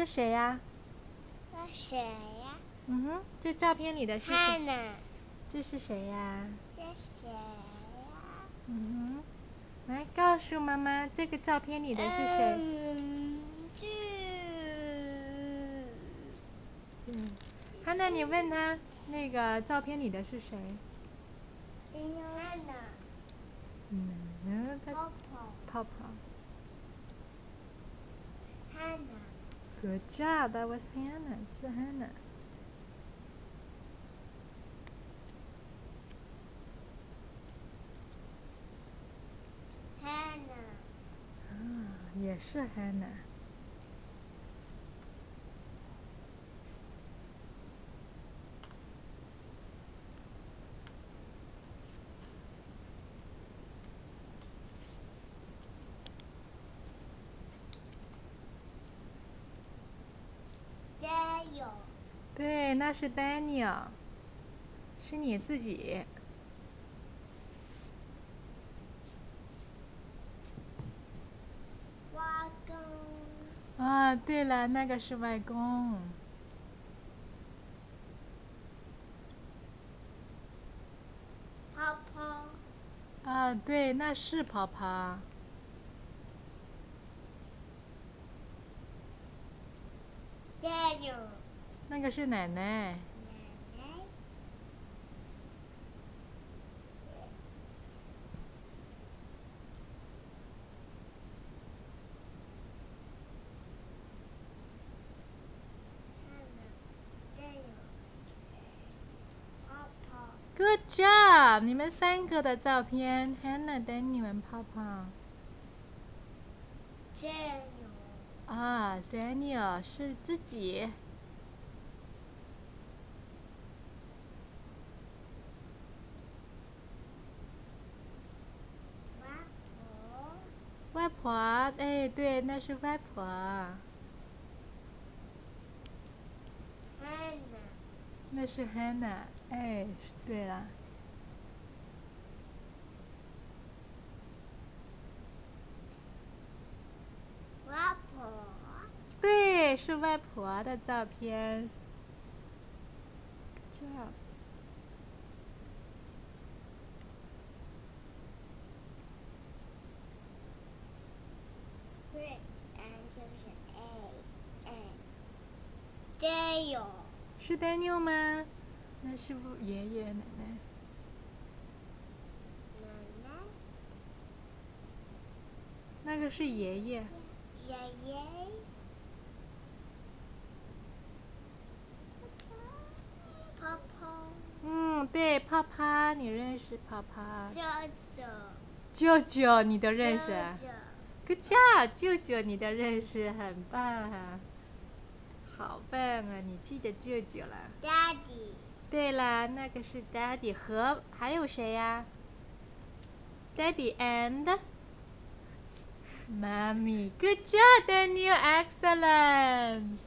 这谁呀？这谁呀？嗯哼，这照片里的是谁这是谁呀？这谁呀？嗯哼，来告诉妈妈，这个照片里的是谁？嗯，这嗯，汉娜，你问他那个照片里的是谁？Hannah，嗯，嗯，他泡泡泡。Good job. That was Hannah. It's Hannah. Hannah. Ah, 也是 Hannah. 对，那是 Daniel，是你自己。挖工，啊，对了，那个是外公。泡泡，啊，对，那是泡泡。Daniel，那个是奶奶。，Good job！你们三个的照片，Hannah、Daniel 泡泡。Daniel，啊，Daniel 是自己。外婆，哎，对，那是外婆。Hannah，那是 Hannah，哎，对了。外婆，对，是外婆的照片。Good job。对，嗯，就是 A，A。Daniel，是 Daniel 吗？那是不爷爷奶奶？奶奶，那个是爷爷。爷爷，泡泡，嗯，对，泡泡，你认识泡泡？舅舅，舅舅，你都认识啊舅舅？Good job，舅舅，你的认识很棒啊！好棒啊，你记得舅舅了。，Daddy，对了，那个是 Daddy 和还有谁呀？Daddy and Mommy. Good job, Daniel. Excellent.